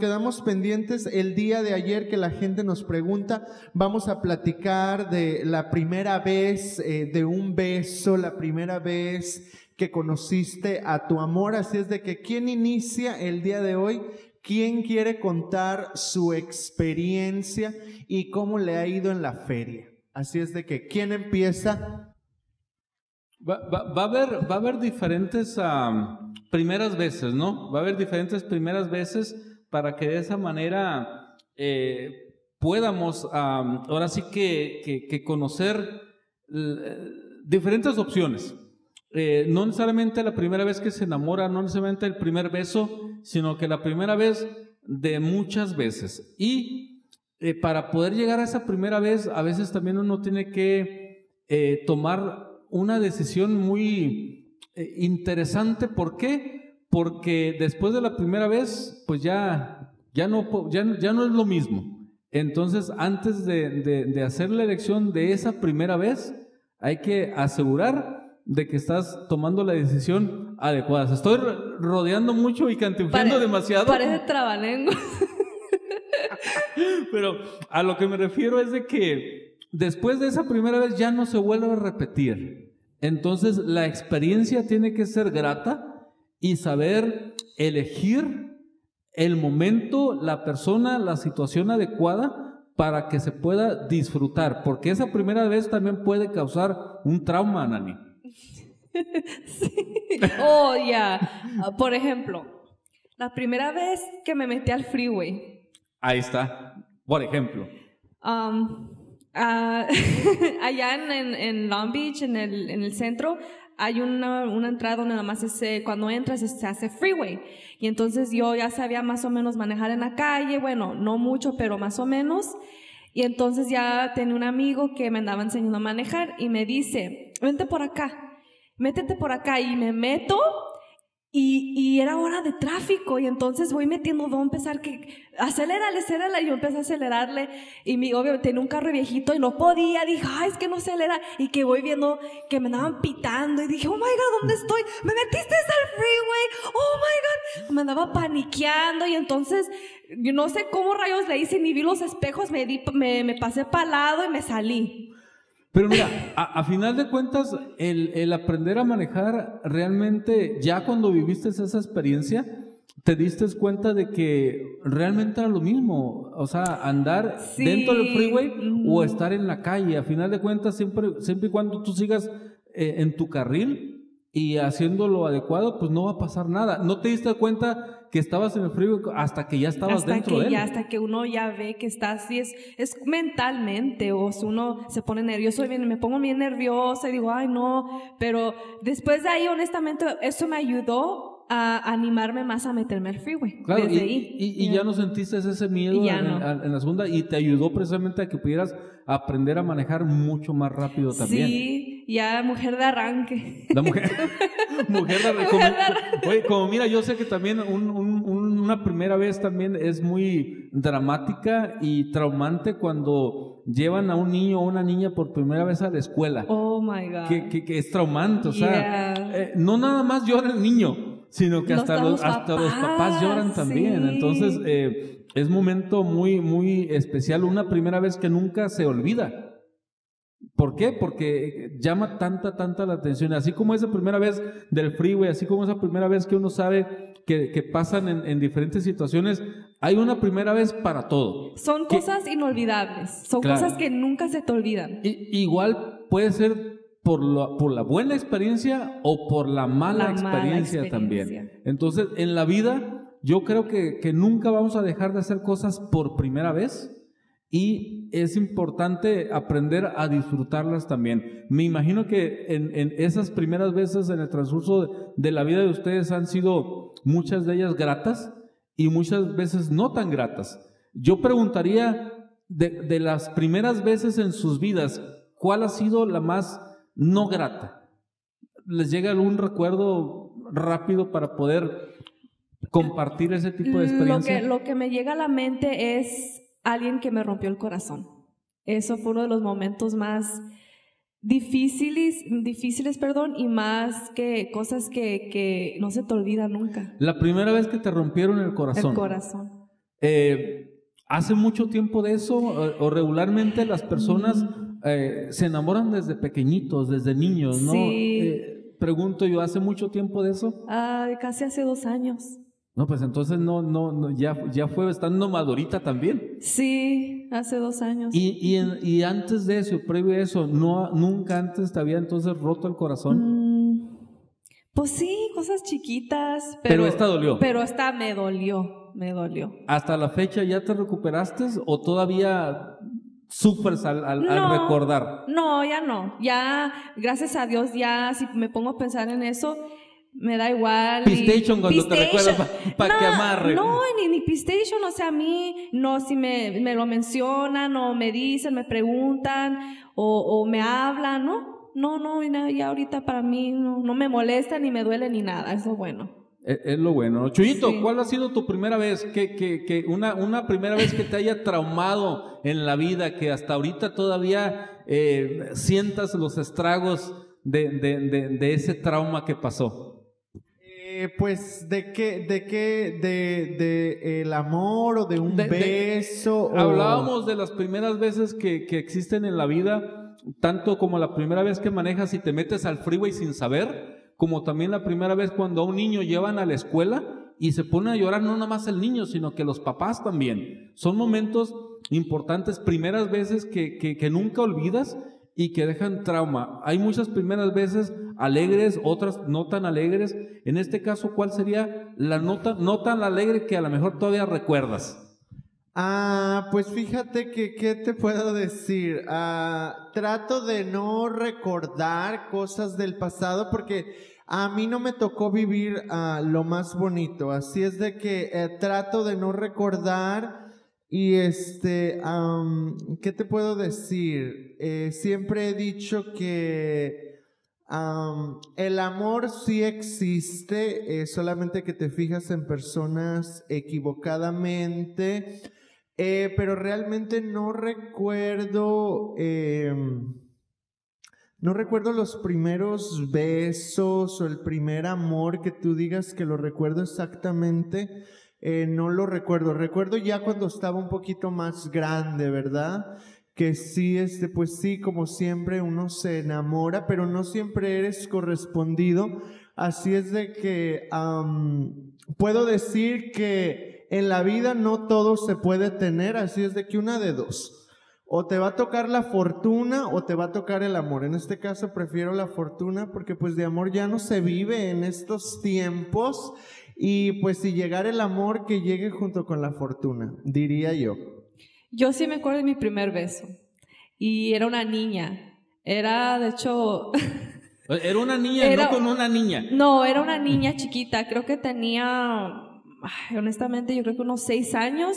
quedamos pendientes el día de ayer que la gente nos pregunta, vamos a platicar de la primera vez, eh, de un beso, la primera vez que conociste a tu amor. Así es de que, ¿quién inicia el día de hoy? ¿Quién quiere contar su experiencia y cómo le ha ido en la feria? Así es de que, ¿quién empieza? Va, a, haber, va a haber diferentes primeras veces, ¿no? Va a haber diferentes primeras veces para que de esa manera eh, podamos ahora sí que, conocer diferentes opciones. Eh, no necesariamente la primera vez que se enamora, no necesariamente el primer beso, sino que la primera vez de muchas veces. Y eh, para poder llegar a esa primera vez, a veces también uno tiene que tomar una decisión muy eh, interesante. ¿Por qué? Porque después de la primera vez, pues ya, ya, no, ya, ya no es lo mismo. Entonces, antes de, hacer la elección de esa primera vez, hay que asegurar de que estás tomando la decisión adecuada. Estoy rodeando mucho y cantinflando demasiado. Parece trabalenguas. Pero a lo que me refiero es de que después de esa primera vez ya no se vuelve a repetir. Entonces la experiencia tiene que ser grata y saber elegir el momento, la persona, la situación adecuada para que se pueda disfrutar, porque esa primera vez también puede causar un trauma, Nani. sí. Oh, ya. Por ejemplo, la primera vez que me metí al freeway. Ahí está. Por ejemplo. Um, Ah, allá en, en, Long Beach, en el, en el centro, hay una, una entrada donde nada más cuando entras se hace freeway. Y entonces yo ya sabía más o menos manejar en la calle, bueno, no mucho, pero más o menos. Y entonces ya tenía un amigo que me andaba enseñando a manejar y me dice, vente por acá, métete por acá y me meto y, y, era hora de tráfico y entonces voy metiendo, voy a empezar que, acelérale, acelérale, y yo empecé a acelerarle y mi, obviamente tenía un carro viejito y no podía, dije, ay, es que no acelera y que voy viendo que me andaban pitando y dije, oh my god, ¿dónde estoy? Me metiste al freeway, oh my god, me andaba paniqueando y entonces, yo no sé cómo rayos le hice, ni vi los espejos, me, di, me, me pasé para lado y me salí. Pero mira, a, final de cuentas, el, aprender a manejar realmente, ya cuando viviste esa experiencia, te diste cuenta de que realmente era lo mismo. O sea, andar dentro del freeway o estar en la calle. A final de cuentas, siempre, siempre y cuando tú sigas eh, en tu carril, y haciendo lo adecuado, pues no va a pasar nada. No te diste cuenta que estabas en el frío hasta que ya estabas dentro que de él. Ya, hasta que uno ya ve que está así, es, es mentalmente, o si uno se pone nervioso, y me pongo bien nerviosa y digo, ay no, pero después de ahí, honestamente, eso me ayudó a animarme más a meterme al freeway. Claro, y, y, ya no sentiste ese miedo en, la segunda y te ayudó precisamente a que pudieras aprender a manejar mucho más rápido también. Sí, ya mujer de arranque. La mujer, mujer de arranque. Oye, como mira, yo sé que también una primera vez también es muy dramática y traumante cuando llevan a un niño o una niña por primera vez a la escuela. Oh my God. Que, que, es traumante, o sea, eh, no nada más llora el niño sino que hasta, los, hasta los papás lloran también. Entonces, eh, es momento muy, muy especial, una primera vez que nunca se olvida. ¿Por qué? Porque llama tanta, tanta la atención. Así como esa primera vez del freeway, así como esa primera vez que uno sabe que, que pasan en, en, diferentes situaciones, hay una primera vez para todo. Son cosas inolvidables, son cosas que nunca se te olvidan. igual puede ser por, por la buena experiencia o por la mala, experiencia, también. Entonces, en la vida, yo creo que, que, nunca vamos a dejar de hacer cosas por primera vez y es importante aprender a disfrutarlas también. Me imagino que en, en esas primeras veces en el transcurso de, la vida de ustedes han sido muchas de ellas gratas y muchas veces no tan gratas. Yo preguntaría de, de las primeras veces en sus vidas, ¿cuál ha sido la más no grata. ¿Les llega algún recuerdo rápido para poder compartir ese tipo de experiencia? Lo que, lo que me llega a la mente es alguien que me rompió el corazón. Eso fue uno de los momentos más difíciles, difíciles, perdón, y más que cosas que, que no se te olvidan nunca. La primera vez que te rompieron el corazón. El corazón. Eh, ¿Hace mucho tiempo de eso o, regularmente las personas eh, se enamoran desde pequeñitos, desde niños, ¿no? Sí. Eh, pregunto yo, ¿hace mucho tiempo de eso? Ah, casi hace dos años. No, pues entonces no, no, no ya, ya fue estando madurita también. Sí, hace dos años. Y, y, en- y antes de eso, previo a eso, no, nunca antes te había entonces roto el corazón. Mm, pues sí, cosas chiquitas. Pero Pero, esta dolió. Pero esta me dolió, me dolió. ¿Hasta la fecha ya te recuperaste o todavía sufres al, al- al No. recordar? No, ya no. Ya, gracias a Dios, ya si me pongo a pensar en eso, me da igual. Pistation cuando te Pistation. recuerdas para no, que amarre. No, ni, ni Pistation, o sea, a mí, no, si me, me lo mencionan o me dicen, me preguntan o, o me hablan, ¿no? No, no, y nada, ya ahorita para mí no, no me molesta ni me duele ni nada, eso es bueno. Es, es lo bueno. Chuyito, Sí. ¿cuál ha sido tu primera vez? Que, que, que una, una primera vez que te haya traumado en la vida, que hasta ahorita todavía eh, sientas los estragos de, de, de, de ese trauma que pasó. Eh, pues, ¿de qué? ¿De qué? ¿De, de el amor o de un De- de- beso? o- Hablábamos de las primeras veces que, que existen en la vida, tanto como la primera vez que manejas y te metes al freeway sin saber, como también la primera vez cuando a un niño llevan a la escuela y se pone a llorar no nada más el niño, sino que los papás también. Son momentos importantes, primeras veces que, que, que nunca olvidas y que dejan trauma. Hay muchas primeras veces alegres, otras no tan alegres. En este caso, ¿cuál sería la nota no tan alegre que a lo mejor todavía recuerdas? Ah, pues fíjate que, ¿qué te puedo decir? Ah, trato de no recordar cosas del pasado porque a mí no me tocó vivir ah, lo más bonito. Así es de que eh, trato de no recordar y este, ¿qué te puedo decir? Eh, siempre he dicho que el amor sí existe, eh, solamente que te fijas en personas equivocadamente. Eh, pero realmente no recuerdo, eh, no recuerdo los primeros besos o el primer amor que tú digas que lo recuerdo exactamente. Eh, no lo recuerdo. Recuerdo ya cuando estaba un poquito más grande, ¿verdad? Que sí, este, pues sí, como siempre uno se enamora, pero no siempre eres correspondido. Así es de que puedo decir que en la vida no todo se puede tener, así es de que una de dos. O te va a tocar la fortuna o te va a tocar el amor. En este caso prefiero la fortuna porque pues de amor ya no se vive en estos tiempos. Y pues si llegara el amor, que llegue junto con la fortuna, diría yo. Yo sí me acuerdo de mi primer beso. Y era una niña. Era, de hecho, Era una niña, Era- no con una niña. no, era una niña chiquita. Creo que tenía, ay, honestamente, yo creo que unos seis años.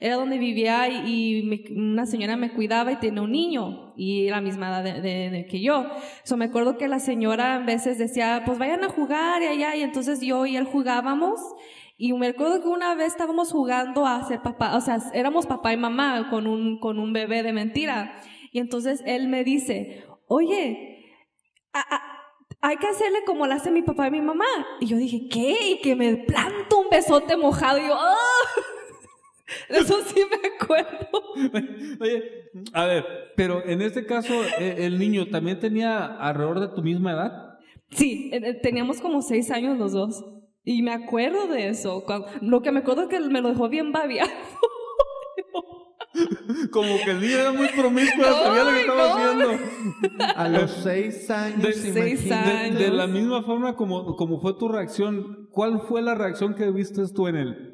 Era donde vivía y, y me- una señora me cuidaba y tenía un niño. Y la misma edad de, de- de que yo. So, me acuerdo que la señora a veces decía, pues vayan a jugar y allá. Y entonces yo y él jugábamos. Y me acuerdo que una vez estábamos jugando a ser papá, o sea, éramos papá y mamá con un, con un bebé de mentira. Y entonces él me dice, oye, a- a- hay que hacerle como lo hace mi papá y mi mamá. Y yo dije, ¿qué? Y que me planto un besote mojado. Y yo, ¡ah! Eso sí me acuerdo. Oye, a ver, pero en este caso, eh, el niño también tenía alrededor de tu misma edad. Sí, eh, eh, teníamos como seis años los dos. Y me acuerdo de eso. Cuando- lo que me acuerdo es que me lo dejó bien babiado. Como que el niño era muy promiscuo, sabía lo que estaba no. haciendo. A los seis años, De- Seis imagínate. De, de la misma forma como, como fue tu reacción, ¿cuál fue la reacción que viste tú en él?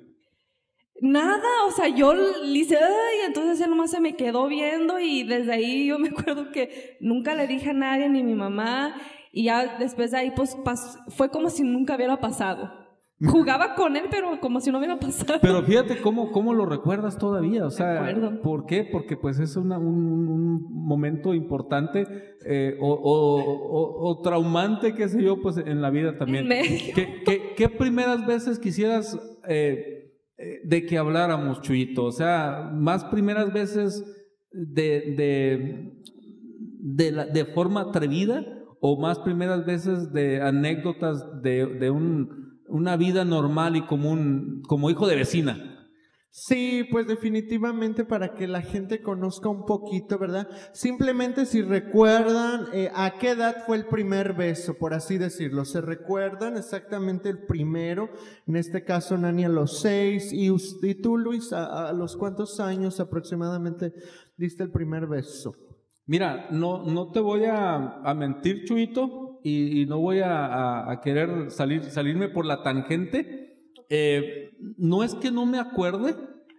Nada, o sea, yo le hice, "Ay", entonces él nomás se me quedó viendo y desde ahí yo me acuerdo que nunca le dije a nadie, ni a mi mamá, y ya después de ahí pues pas- fue como si nunca hubiera pasado. Jugaba con él, pero como si no hubiera pasado. Pero fíjate cómo, cómo lo recuerdas todavía, o sea. ¿por qué? Porque pues es una- un, un momento importante eh, o, o- o- o traumante, qué sé yo, pues en la vida también. Me- ¿Qué, qué, qué primeras veces quisieras eh, eh, de que habláramos, Chuyito? O sea, más primeras veces de, de, de, la- de forma atrevida o más primeras veces de anécdotas de, de un, una vida normal y común como hijo de vecina. Sí, pues definitivamente para que la gente conozca un poquito, ¿verdad? Simplemente si recuerdan eh, a qué edad fue el primer beso, por así decirlo. ¿Se recuerdan exactamente el primero? En este caso, Nani a los seis. ¿Y, tú, Luis, a, los cuántos años aproximadamente diste el primer beso? Mira, no, no te voy a, mentir, Chuito, y, no voy a, querer salir, salirme por la tangente eh, no es que no me acuerde,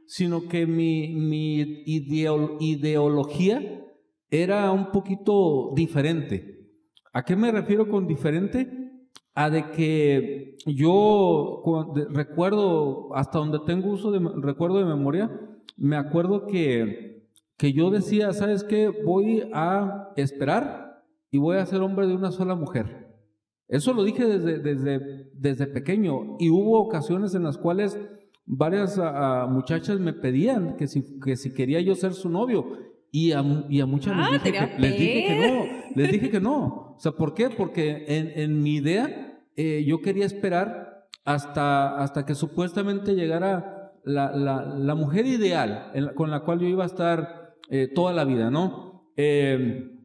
sino que mi, mi ideología era un poquito diferente. ¿A qué me refiero con diferente? A de que yo recuerdo, hasta donde tengo uso de recuerdo de memoria, me acuerdo que, que yo decía, ¿sabes qué? Voy a esperar y voy a ser hombre de una sola mujer. Eso lo dije desde, desde, desde pequeño y hubo ocasiones en las cuales varias ah, ah, muchachas me pedían que si, que si quería yo ser su novio y a, y a muchas les, ah, dije que, les, dije que, no, les dije que no. O sea, ¿por qué? Porque en, en mi idea eh, yo quería esperar hasta, hasta que supuestamente llegara la, la, la mujer ideal con la cual yo iba a estar eh, toda la vida, ¿no? Eh,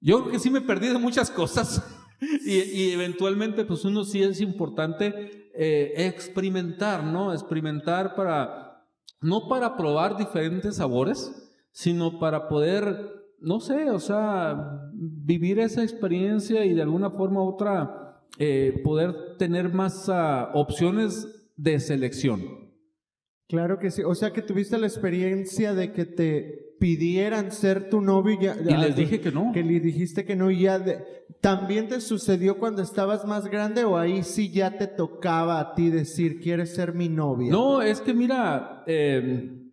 yo creo que sí me perdí de muchas cosas. y, eventualmente, pues uno sí es importante eh, experimentar, ¿no? Experimentar para, no para probar diferentes sabores, sino para poder, no sé, o sea, vivir esa experiencia y de alguna forma u otra eh, poder tener más ah, opciones de selección. Claro que sí, o sea que tuviste la experiencia de que te pidieran ser tu novio y, ya, y les dije que no. Que le dijiste que no y ya ¿También te sucedió cuando estabas más grande o ahí sí ya te tocaba a ti decir, ¿quieres ser mi novia? No, es que mira, em,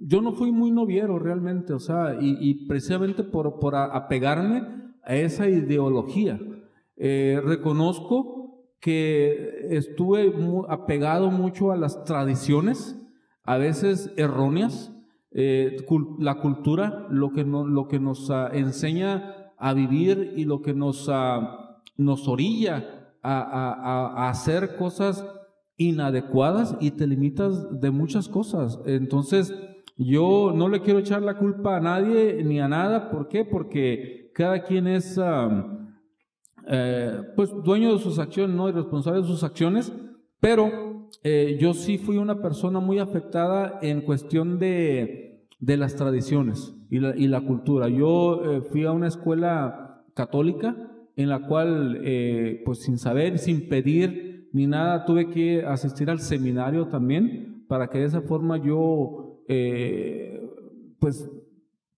yo no fui muy noviero realmente, o sea, y, precisamente por, por apegarme a esa ideología. Eh, reconozco que estuve apegado mucho a las tradiciones, a veces erróneas, eh, la cultura, lo que, lo que nos ah, enseña a vivir y lo que nos, ah, nos orilla a, hacer cosas inadecuadas y te limitas de muchas cosas. Entonces, yo no le quiero echar la culpa a nadie ni a nada. ¿Por qué? Porque cada quien es ah, eh, pues dueño de sus acciones, ¿no? Y responsable de sus acciones. Pero eh, yo sí fui una persona muy afectada en cuestión de de las tradiciones y la, y la cultura. Yo eh, fui a una escuela católica en la cual, eh, pues sin saber, sin pedir ni nada, tuve que asistir al seminario también para que de esa forma yo, pues,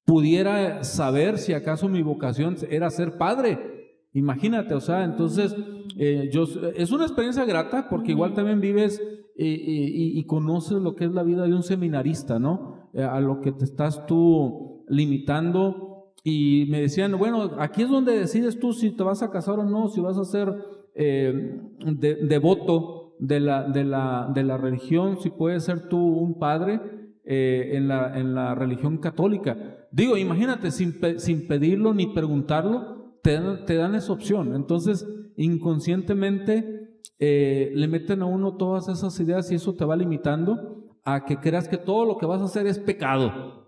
pudiera saber si acaso mi vocación era ser padre. Imagínate, o sea, entonces, yo, es una experiencia grata porque igual también vives y, y, conoces lo que es la vida de un seminarista, ¿no? Eh, a lo que te estás tú limitando. Y me decían, bueno, aquí es donde decides tú si te vas a casar o no, si vas a ser eh, devoto de la, de, la, de la religión, si puedes ser tú un padre eh, en, la, en la religión católica. Digo, imagínate, sin, sin pedirlo ni preguntarlo, te dan, esa opción. Entonces, inconscientemente le meten a uno todas esas ideas y eso te va limitando a que creas que todo lo que vas a hacer es pecado.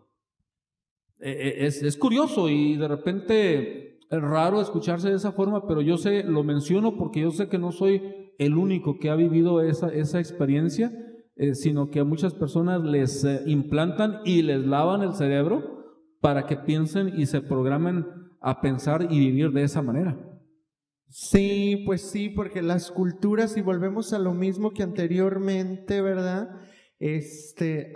E, e, es, curioso y de repente es raro escucharse de esa forma, pero yo sé, lo menciono porque yo sé que no soy el único que ha vivido esa, experiencia, eh, sino que a muchas personas les eh, implantan y les lavan el cerebro para que piensen y se programen a pensar y vivir de esa manera. Sí, pues sí, porque las culturas, y volvemos a lo mismo que anteriormente, ¿verdad? Este,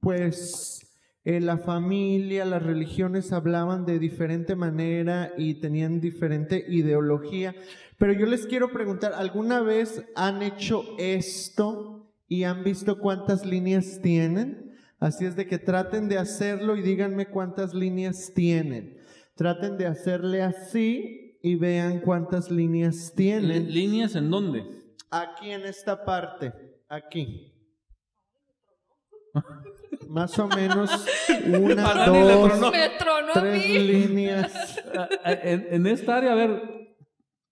pues eh, la familia, las religiones hablaban de diferente manera y tenían diferente ideología. Pero yo les quiero preguntar, ¿alguna vez han hecho esto y han visto cuántas líneas tienen? Así es de que traten de hacerlo y díganme cuántas líneas tienen. Traten de hacerle así y vean cuántas líneas tienen. ¿Líneas en dónde? Aquí en esta parte, aquí. Más o menos una, dos, tres líneas. En, esta área, a ver,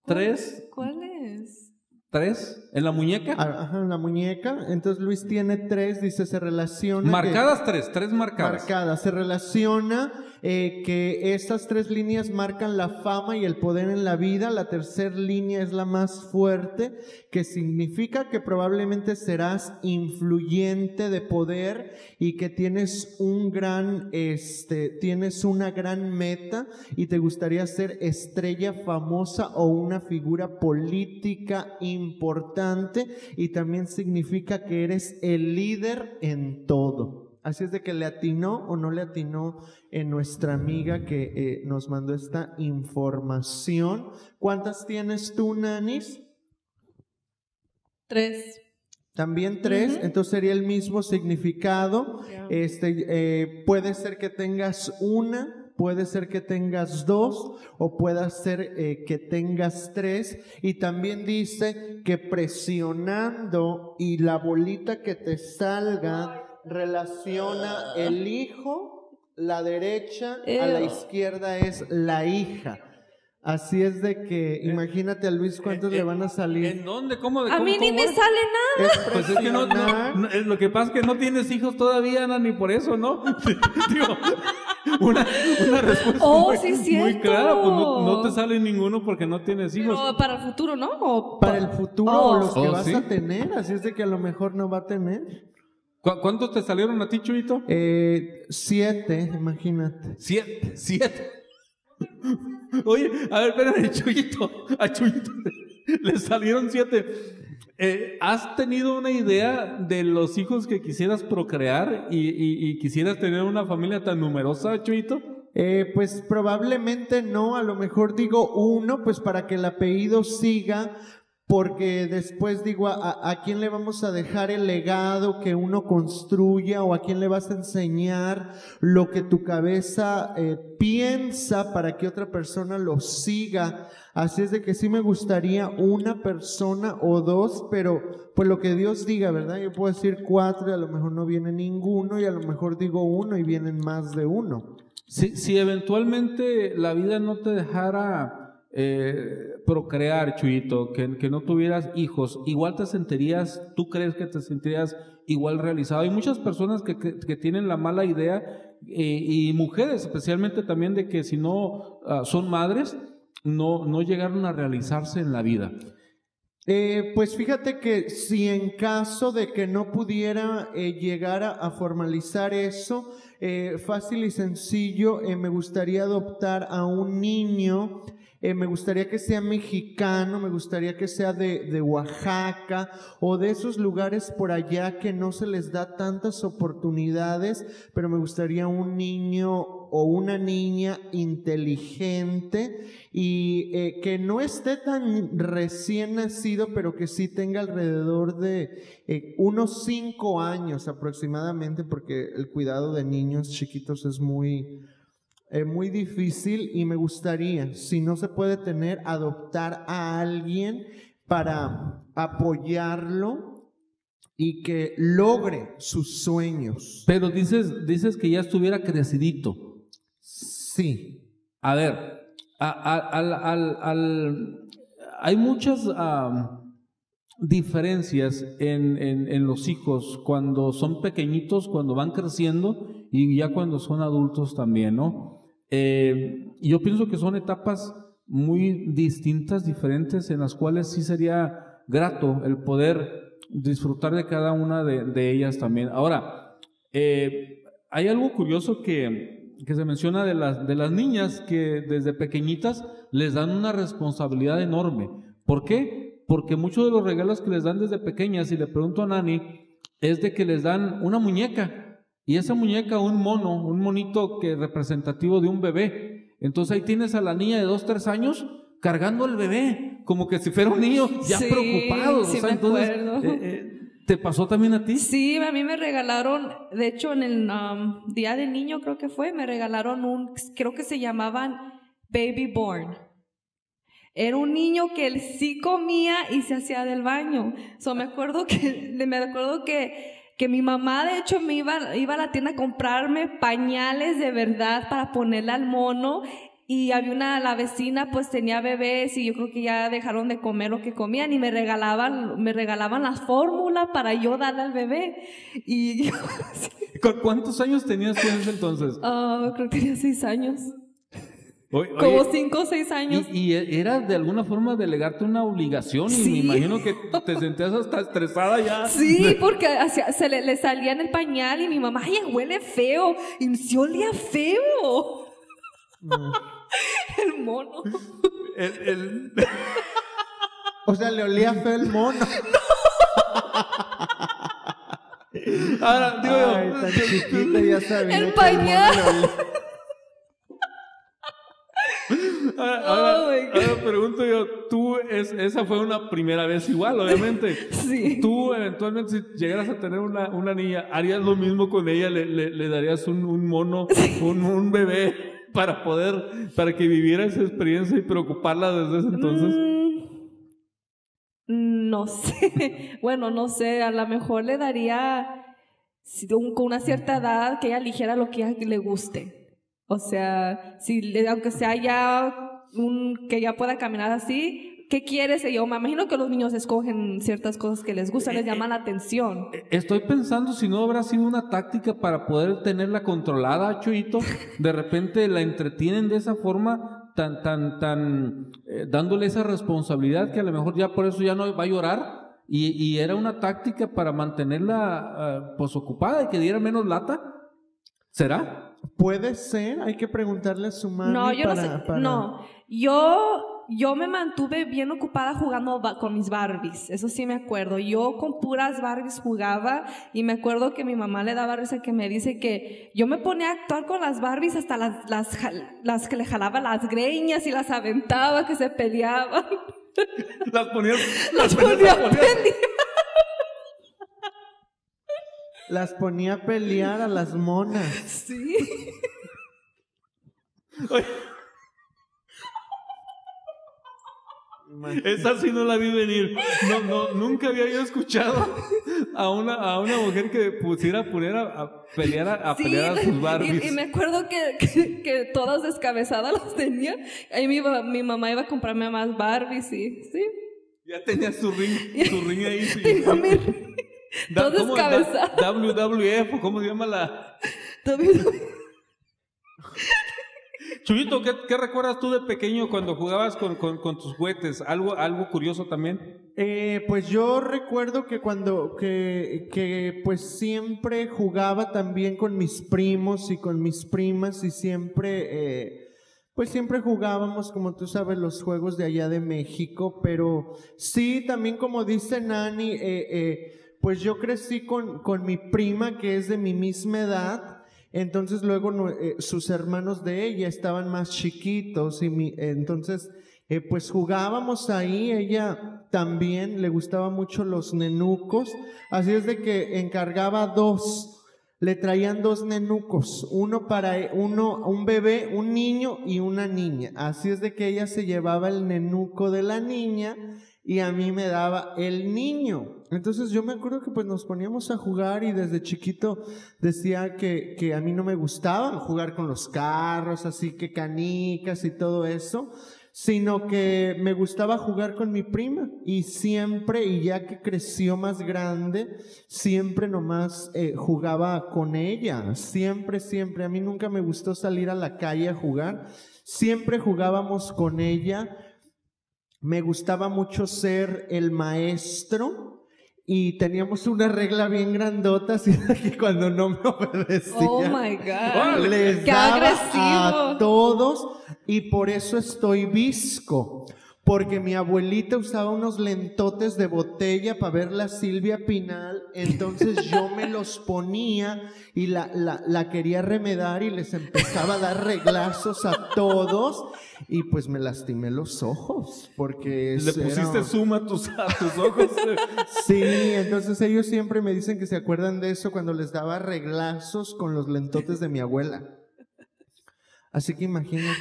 tres. ¿Cuáles? Tres. ¿En la muñeca? Ah, Ajá, en la muñeca. Entonces Luis tiene tres, dice, se relaciona. que- marcadas tres, tres marcadas. marcadas. Se relaciona eh, que estas tres líneas marcan la fama y el poder en la vida. La tercera línea es la más fuerte, que significa que probablemente serás influyente de poder y que tienes un gran, este, tienes una gran meta y te gustaría ser estrella famosa o una figura política importante y también significa que eres el líder en todo. Así es de que le atinó o no le atinó en nuestra amiga que eh, nos mandó esta información. ¿Cuántas tienes tú, Nanis? Tres. También tres, entonces sería el mismo significado. Este, eh, puede ser que tengas una, puede ser que tengas dos, o puede ser eh, que tengas tres. Y también dice que presionando y la bolita que te salga relaciona el hijo, la derecha, a la izquierda es la hija. Así es de que, imagínate a Luis cuántos le van a salir. ¿En dónde? ¿Cómo? A cómo- mí ni cómo me es? sale nada. Es Pues es que no, no- presionar. no, es lo que pasa es que no tienes hijos todavía, Ana, ni por eso, ¿no? Digo, una, una respuesta Oh, muy, sí muy cierto. clara, pues no, no te sale ninguno porque no tienes hijos. Pero para el futuro, ¿no? O para el futuro Oh. o los que Oh, vas ¿sí? a tener, así es de que a lo mejor no va a tener. ¿Cu- ¿Cuántos te salieron a ti, Chuyito? Eh, siete, imagínate. Siete, siete. Oye, a ver, espérame, Chuyito, a Chuyito le salieron siete. Eh, ¿Has tenido una idea de los hijos que quisieras procrear y, y- y quisieras tener una familia tan numerosa, Chuyito? Eh, pues probablemente no, a lo mejor digo uno, pues para que el apellido siga, porque después digo, ¿a, quién le vamos a dejar el legado que uno construya o a quién le vas a enseñar lo que tu cabeza eh, piensa para que otra persona lo siga? Así es de que sí me gustaría una persona o dos, pero pues lo que Dios diga, ¿verdad? Yo puedo decir cuatro y a lo mejor no viene ninguno y a lo mejor digo uno y vienen más de uno. Si, si eventualmente la vida no te dejara eh, procrear, Chuyito, que, no tuvieras hijos, igual te sentirías, tú crees que te sentirías igual realizado. Hay muchas personas que, tienen la mala idea, eh, y mujeres especialmente también, de que si no ah, son madres, no, no llegaron a realizarse en la vida. Eh, pues fíjate que si en caso de que no pudiera eh, llegar a, formalizar eso, fácil y sencillo, me gustaría adoptar a un niño, eh, me gustaría que sea mexicano, me gustaría que sea de, de Oaxaca o de esos lugares por allá que no se les da tantas oportunidades, pero me gustaría un niño o una niña inteligente y eh, que no esté tan recién nacido, pero que sí tenga alrededor de eh, unos cinco años aproximadamente, porque el cuidado de niños chiquitos es muy, eh, muy difícil y me gustaría, si no se puede tener, adoptar a alguien para apoyarlo y que logre sus sueños. Pero dices, dices que ya estuviera crecidito. Sí. A ver, a- a- al- al- al- hay muchas diferencias en, en- en los hijos cuando son pequeñitos, cuando van creciendo y ya cuando son adultos también, ¿no? Eh, yo pienso que son etapas muy distintas, diferentes, en las cuales sí sería grato el poder disfrutar de cada una de, ellas también. Ahora, eh, hay algo curioso que, que se menciona de las, de las niñas que desde pequeñitas les dan una responsabilidad enorme. ¿Por qué? Porque muchos de los regalos que les dan desde pequeñas, y le pregunto a Nani, es de que les dan una muñeca. Y esa muñeca, un mono, un monito que representativo de un bebé. Entonces ahí tienes a la niña de dos, tres años cargando al bebé, como que si fuera un niño, ya Sí, preocupado. sí o sea, me entonces, eh, eh, ¿te pasó también a ti? Sí, a mí me regalaron, de hecho en el um, Día del Niño creo que fue, me regalaron un, creo que se llamaban Baby Born. Era un niño que él sí comía y se hacía del baño. So, me acuerdo que, me acuerdo que, que mi mamá de hecho me iba, iba a la tienda a comprarme pañales de verdad para ponerle al mono y había una, la vecina pues tenía bebés y yo creo que ya dejaron de comer lo que comían y me regalaban, me regalaban la fórmula para yo darle al bebé. Y yo, ¿Cu- ¿Cuántos años tenías tú en ese entonces? ah, creo que tenía seis años. Oye, Como cinco o seis años. y, y era de alguna forma delegarte una obligación y Sí. me imagino que te sentías hasta estresada ya. Sí, porque hacía- se le, le salía en el pañal y mi mamá, ay, huele feo. Y sí olía feo. el mono. El- el- O sea, le olía feo el mono. Ahora, digo yo, Ay, tan chiquito ya sabía. El pañal. ahora, ahora- Oh, God. ahora pregunto yo, tú, es, esa fue una primera vez igual, obviamente. Sí. Tú, eventualmente, si llegaras a tener una, una niña, ¿harías lo mismo con ella? ¿Le, le- le darías un, un mono, un, un bebé para poder, para que viviera esa experiencia y preocuparla desde ese entonces? Mm, no sé. Bueno, no sé. A lo mejor le daría con una cierta edad que ella eligiera lo que ella le guste. O sea, si aunque sea ya un que ya pueda caminar así, ¿qué quieres? Y yo me imagino que los niños escogen ciertas cosas que les gustan, les llaman la atención. Estoy pensando si no habrá sido una táctica para poder tenerla controlada, Chuyito. De repente la entretienen de esa forma, tan, tan, tan, eh, dándole esa responsabilidad que a lo mejor ya por eso ya no va a llorar. Y, y era una táctica para mantenerla ah, pues ocupada y que diera menos lata. ¿Será? Puede ser, hay que preguntarle a su mami. No, yo para, no sé. para- No, yo, yo me mantuve bien ocupada jugando con mis Barbies. Eso sí me acuerdo. Yo con puras Barbies jugaba y me acuerdo que mi mamá le daba risa que me dice que yo me ponía a actuar con las Barbies hasta las, las, las que le jalaba las greñas y las aventaba, que se peleaban. Las ponías, Las ponías ponía a a pelear. pelear. Las ponía a pelear a las monas. Sí. Oye, Esa sí no la vi venir. No, no, nunca había yo escuchado a una, a una mujer que pusiera a pelear a, a Sí, pelear a sus Barbies. y, y me acuerdo que, que, que todas descabezadas las tenía. Ahí mi, mi mamá iba a comprarme más Barbies y sí. Ya tenía su ring, su ring ahí. sí. Tengo mi Da- todo ¿cómo es? Da- WWF, ¿cómo se llama la...? Chuyito, ¿qué, qué recuerdas tú de pequeño cuando jugabas con, con, con tus juguetes? ¿Algo, algo curioso también? Eh, pues yo recuerdo que cuando, que, que pues siempre jugaba también con mis primos y con mis primas y siempre, eh, pues siempre jugábamos, como tú sabes, los juegos de allá de México, pero sí, también como dice Nani, eh, eh, pues yo crecí con, con mi prima que es de mi misma edad. Entonces luego eh, sus hermanos de ella estaban más chiquitos y mi, entonces eh, pues jugábamos ahí, ella también le gustaba mucho los nenucos, así es de que encargaba dos, le traían dos nenucos, uno para uno, un bebé, un niño y una niña, así es de que ella se llevaba el nenuco de la niña y a mí me daba el niño. Entonces yo me acuerdo que pues nos poníamos a jugar y desde chiquito decía que, que a mí no me gustaba jugar con los carros, así que canicas y todo eso, sino que me gustaba jugar con mi prima y siempre, y ya que creció más grande, siempre nomás eh, jugaba con ella, siempre, siempre. A mí nunca me gustó salir a la calle a jugar, siempre jugábamos con ella. Me gustaba mucho ser el maestro y teníamos una regla bien grandota, así que cuando no me obedecían, Oh my God. les Qué daba agresivo. a todos y por eso estoy visco. Porque mi abuelita usaba unos lentotes de botella para ver la Silvia Pinal, entonces yo me los ponía y la, la, la quería remedar y les empezaba a dar reglazos a todos y pues me lastimé los ojos porque Le era- pusiste suma a tus, a tus ojos. Sí, entonces ellos siempre me dicen que se acuerdan de eso cuando les daba reglazos con los lentotes de mi abuela. Así que imagínate.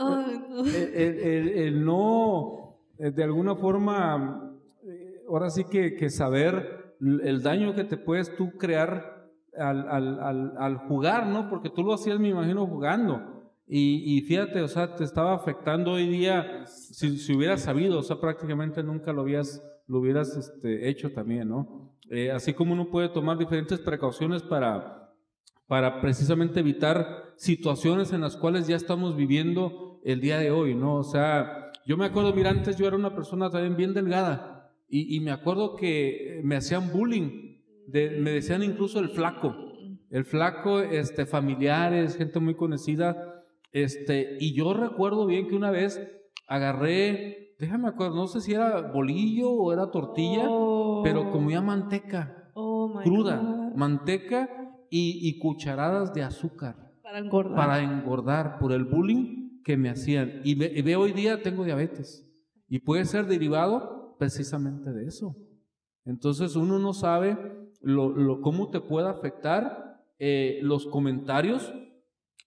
Ay, no. el, el- el- el no, eh, de alguna forma, eh, ahora sí que, que saber el daño que te puedes tú crear al, al- al- al jugar, ¿no? Porque tú lo hacías, me imagino, jugando. Y, y fíjate, o sea, te estaba afectando hoy día, si, si hubieras sabido, o sea, prácticamente nunca lo hubieras, lo hubieras este, hecho también, ¿no? Eh, así como uno puede tomar diferentes precauciones para, para precisamente evitar situaciones en las cuales ya estamos viviendo el día de hoy, ¿no? O sea, yo me acuerdo, mira, antes yo era una persona también bien delgada y, y me acuerdo que me hacían bullying, de- me decían incluso el flaco, el flaco, este, familiares, gente muy conocida, este, y yo recuerdo bien que una vez agarré, déjame acuerdo, no sé si era bolillo o era tortilla, Oh. pero comía manteca Oh cruda, God. manteca y, y cucharadas de azúcar Para engordar. para engordar por el bullying que me hacían. Y ve, y ve hoy día tengo diabetes y puede ser derivado precisamente de eso. Entonces uno no sabe lo, lo- cómo te puede afectar eh, los comentarios,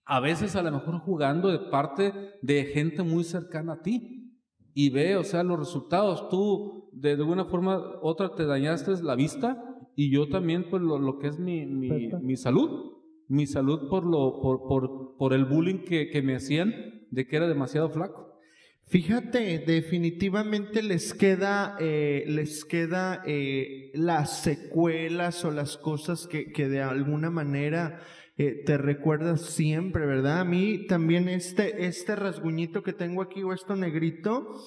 a veces a lo mejor jugando de parte de gente muy cercana a ti. Y ve, o sea, los resultados. Tú de alguna forma otra te dañaste la vista y yo también pues lo, lo que es mi, mi, mi salud. Mi salud por, lo, por, por, por el bullying que, que me hacían de que era demasiado flaco. Fíjate, definitivamente les queda, eh, les queda eh, las secuelas o las cosas que, que de alguna manera eh, te recuerdas siempre, ¿verdad? A mí también este, este rasguñito que tengo aquí o esto negrito,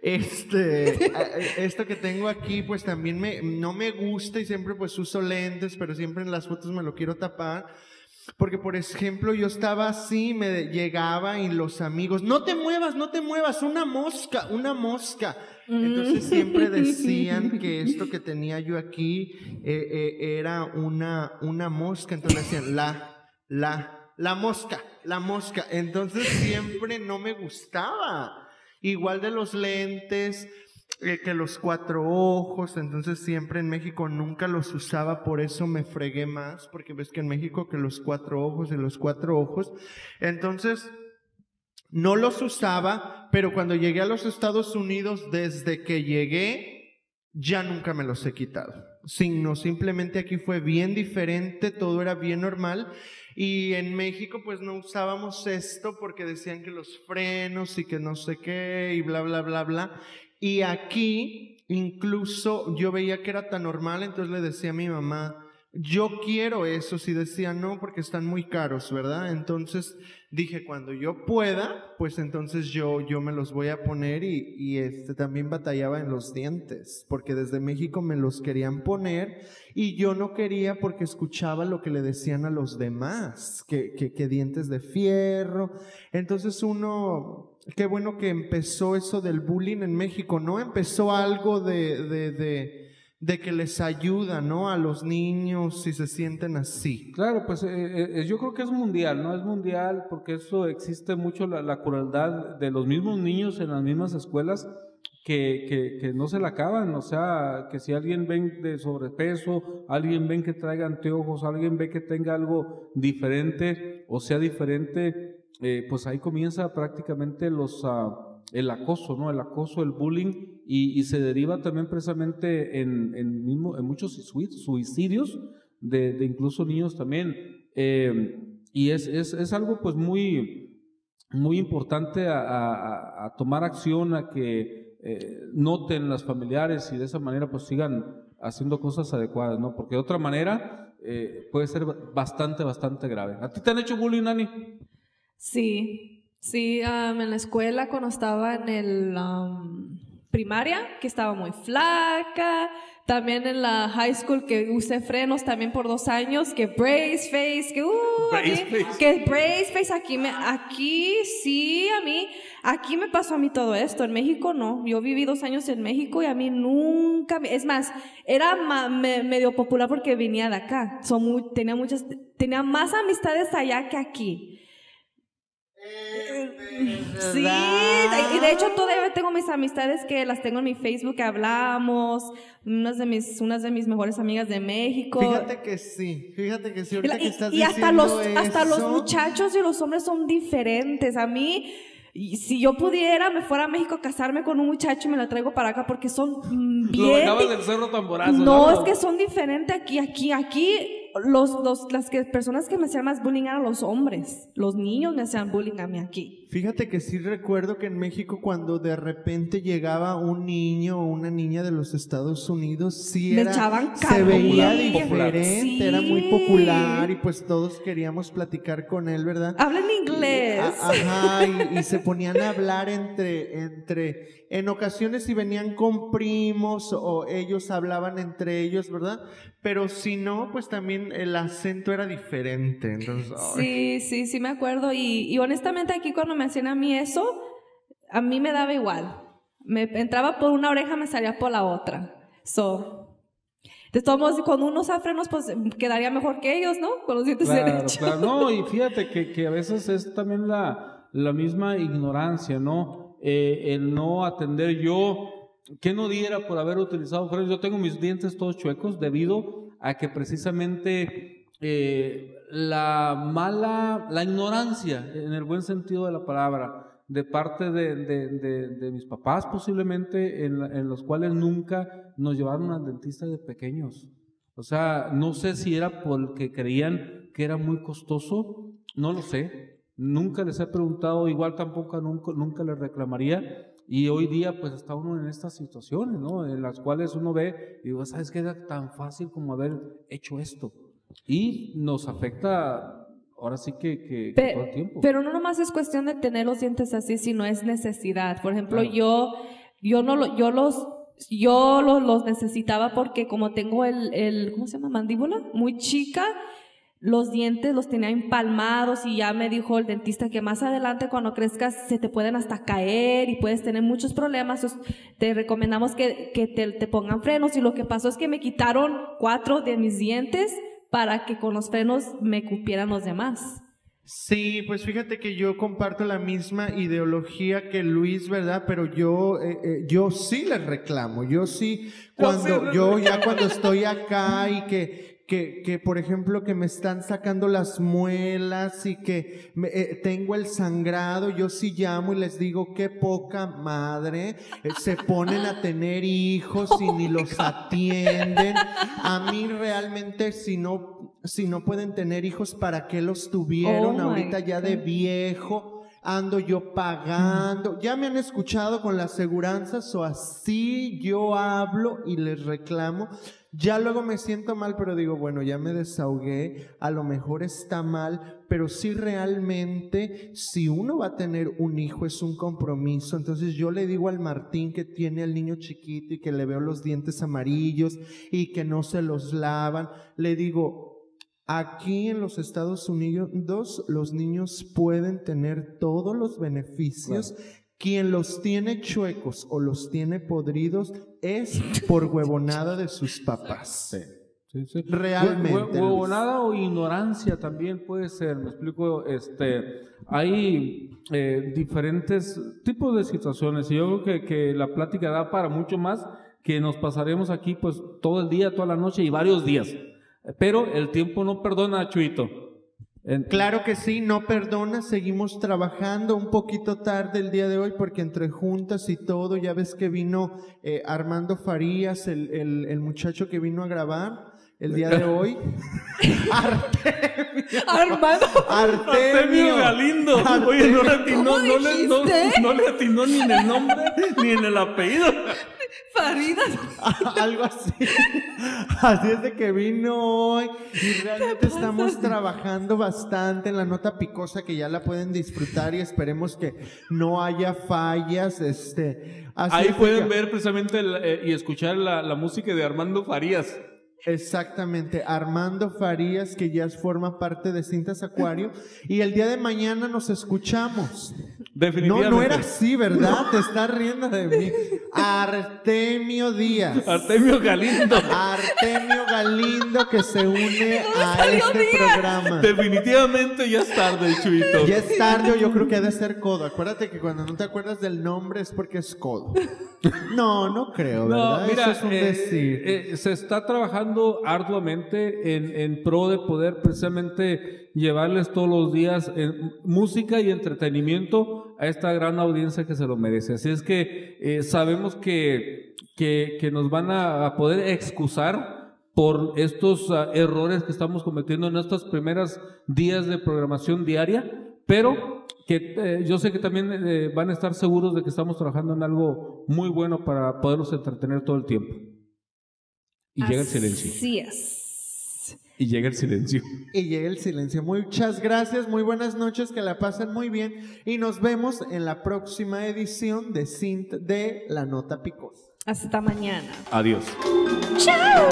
este, eh, esto que tengo aquí, pues también me, no me gusta y siempre pues uso lentes, pero siempre en las fotos me lo quiero tapar. Porque, por ejemplo, yo estaba así, me llegaba y los amigos, no te muevas, no te muevas, una mosca, una mosca. Entonces siempre decían que esto que tenía yo aquí eh, eh, era una, una mosca. Entonces decían, la, la, la mosca, la mosca. Entonces siempre no me gustaba. Igual de los lentes, eh, que los cuatro ojos, entonces siempre en México nunca los usaba, por eso me fregué más, porque ves que en México que los cuatro ojos y los cuatro ojos, entonces no los usaba, pero cuando llegué a los Estados Unidos, desde que llegué, ya nunca me los he quitado. Sino simplemente aquí fue bien diferente, todo era bien normal. Y en México pues no usábamos esto porque decían que los frenos y que no sé qué y bla, bla, bla, bla. Y aquí incluso yo veía que era tan normal, entonces le decía a mi mamá, yo quiero esos y decía no porque están muy caros, ¿verdad? Entonces dije, cuando yo pueda, pues entonces yo, yo me los voy a poner y, y este, también batallaba en los dientes, porque desde México me los querían poner y yo no quería porque escuchaba lo que le decían a los demás, que, que, que dientes de fierro. Entonces uno, qué bueno que empezó eso del bullying en México, ¿no? Empezó algo de, de, de, que les ayuda, ¿no? A los niños si se sienten así. Claro, pues eh, eh, yo creo que es mundial, ¿no? Es mundial porque eso existe mucho la, la crueldad de los mismos niños en las mismas escuelas que, que, que no se la acaban, o sea, que si alguien ven de sobrepeso, alguien ven que traiga anteojos, alguien ve que tenga algo diferente o sea diferente, eh, pues ahí comienza prácticamente los... ah, el acoso, ¿no? El acoso, el bullying, y, se deriva también precisamente en, muchos sui- suicidios de, incluso niños también. Eh, y es, es, es algo pues muy, muy importante a tomar acción, a que eh, noten las familiares y de esa manera pues sigan haciendo cosas adecuadas, ¿no? Porque de otra manera eh, puede ser bastante, bastante grave. ¿A ti te han hecho bullying, Nani? Sí, sí, am, en la escuela cuando estaba en el am, primaria, que estaba muy flaca, también en la high school que usé frenos también por dos años, que brace face, que uh, Brace aquí- face. que brace face, aquí me, aquí sí, a mí, aquí me pasó a mí todo esto, en México no, yo viví dos años en México y a mí nunca, me- es más, era ma- me- medio popular porque venía de acá, muy- tenía muchas, tenía más amistades allá que aquí. Sí, y de hecho todavía tengo mis amistades que las tengo en mi Facebook, que hablamos, unas de mis, unas de mis mejores amigas de México. Fíjate que sí, fíjate que sí, Y, ahorita la- que y- estás y hasta los, hasta los muchachos y los hombres son diferentes. A mí, y si yo pudiera, me fuera a México a casarme con un muchacho y me lo traigo para acá porque son Lo bien di- del cerro tamborazo. no, es que son diferentes aquí, aquí, aquí. Los, los, las que, personas que me hacían más bullying eran los hombres. Los niños me hacían bullying a mí aquí. Fíjate que sí recuerdo que en México cuando de repente llegaba un niño o una niña de los Estados Unidos, sí Me era, echaban se veía popular. diferente, era muy Sí. popular y pues todos queríamos platicar con él, ¿verdad? Hablan inglés. A- Ajá, y, y se ponían a hablar entre, entre, en ocasiones si venían con primos o ellos hablaban entre ellos, ¿verdad? Pero si no, pues también el acento era diferente. Entonces. Sí, sí, sí me acuerdo. Y, y honestamente aquí cuando me hacían a mí eso, a mí me daba igual. Me entraba por una oreja, me salía por la otra. So, de todos modos, cuando uno usa frenos, pues quedaría mejor que ellos, ¿no? Con los dientes Claro, derechos. claro. No, y fíjate que, que a veces es también la, la misma ignorancia, ¿no? Eh, el no atender yo, ¿qué no diera por haber utilizado? Yo tengo mis dientes todos chuecos debido a que precisamente eh, la mala, la ignorancia, en el buen sentido de la palabra, de parte de, de- de- de mis papás posiblemente, en, en los cuales nunca nos llevaron al dentista de pequeños. O sea, no sé si era porque creían que era muy costoso, no lo sé. Nunca les he preguntado, igual tampoco nunca, nunca les reclamaría. Y hoy día pues está uno en estas situaciones, ¿no? En las cuales uno ve y digo, ¿sabes qué? Era tan fácil como haber hecho esto. Y nos afecta ahora sí que, que- todo el tiempo. Pero no nomás es cuestión de tener los dientes así, sino es necesidad. Por ejemplo, Claro. yo, yo no lo, yo los, yo los, los necesitaba porque como tengo el, el, ¿cómo se llama? Mandíbula muy chica, los dientes los tenía empalmados y ya me dijo el dentista que más adelante cuando crezcas se te pueden hasta caer y puedes tener muchos problemas. Entonces, te recomendamos que, que te, te pongan frenos y lo que pasó es que me quitaron cuatro de mis dientes para que con los frenos me cupieran los demás. Sí, pues fíjate que yo comparto la misma ideología que Luis, ¿verdad? Pero yo, eh, eh, yo sí les reclamo, yo sí, cuando, yo ya cuando estoy acá y que, que, que, por ejemplo, que me están sacando las muelas y que me- eh, tengo el sangrado, yo sí llamo y les digo, qué poca madre, eh, se ponen a tener hijos y ni los atienden. A mí realmente, si no, si no pueden tener hijos, ¿para qué los tuvieron? Oh Ahorita ya de viejo, ando yo pagando. Ya me han escuchado con las aseguranzas o así yo hablo y les reclamo. Ya luego me siento mal, pero digo, bueno, ya me desahogué, a lo mejor está mal, pero sí realmente, si uno va a tener un hijo es un compromiso. Entonces yo le digo al Martín que tiene al niño chiquito y que le veo los dientes amarillos y que no se los lavan, le digo, Aquí en los Estados Unidos los niños pueden tener todos los beneficios. Quien los tiene chuecos o los tiene podridos es por huevonada de sus papás. Sí, sí. Realmente, Hue- hue- Huevonada o ignorancia también puede ser, me explico, este, hay eh, diferentes tipos de situaciones y yo creo que, que la plática da para mucho más que nos pasaremos aquí pues todo el día, toda la noche y varios días. Pero el tiempo no perdona, Chuito. Claro que sí, no perdona, seguimos trabajando un poquito tarde el día de hoy porque entre juntas y todo, ya ves que vino eh, Armando Farías, el, el- el muchacho que vino a grabar el día de hoy. Artemio. Armando. Artemio. Galindo. Oye, no le atinó, ¿Cómo no le, no- no le atinó ni en el nombre ni en el apellido. Farida. Algo así. Así es de que vino hoy y realmente estamos trabajando bastante en la nota picosa que ya la pueden disfrutar y esperemos que no haya fallas. Este, así Ahí pueden que- ver precisamente el, eh, y escuchar la, la música de Armando Farías. Exactamente, Armando Farías, que ya forma parte de Cintas Acuario, y el día de mañana nos escuchamos. No, Definitivamente. no era así, ¿verdad? Te estás riendo de mí. Artemio Díaz. Artemio Galindo. Artemio Galindo que se une a este Díaz? Programa. Definitivamente ya es tarde, Chuito. Ya es tarde, yo creo que ha de ser codo. Acuérdate que cuando no te acuerdas del nombre es porque es codo. No, no creo, ¿verdad? No, mira, Eso es un eh, decir. eh, se está trabajando arduamente en, pro de poder precisamente llevarles todos los días eh, música y entretenimiento a esta gran audiencia que se lo merece. Así es que eh, sabemos que, que, nos van a, poder excusar por estos ah, errores que estamos cometiendo en estos primeros días de programación diaria, pero que eh, yo sé que también van a estar seguros de que estamos trabajando en algo muy bueno para poderlos entretener todo el tiempo. Y llega el silencio. Así es. Y llega el silencio. Y llega el silencio. Muchas gracias, muy buenas noches, que la pasen muy bien y nos vemos en la próxima edición de Sint de La Nota Picosa. Hasta mañana. Adiós. Chao.